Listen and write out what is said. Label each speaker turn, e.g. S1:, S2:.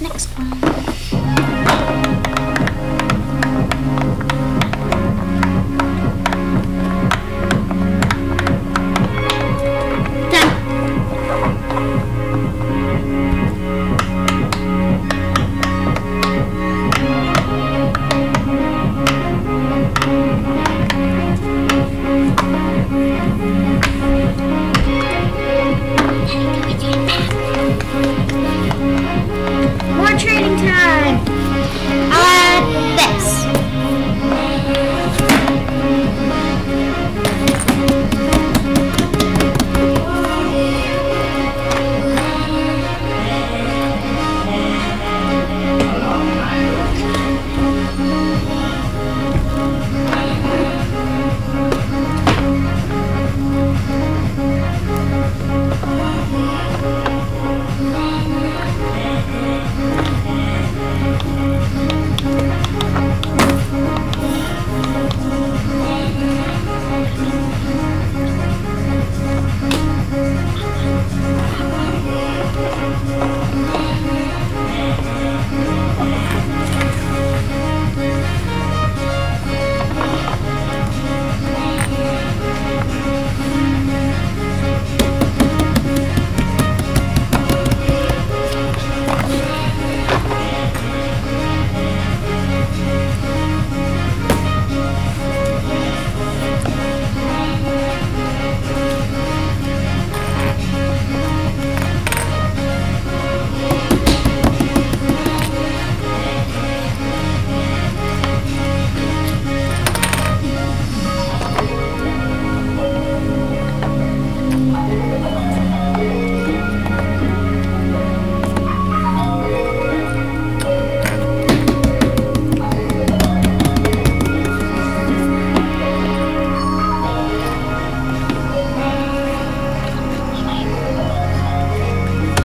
S1: next one. Bye.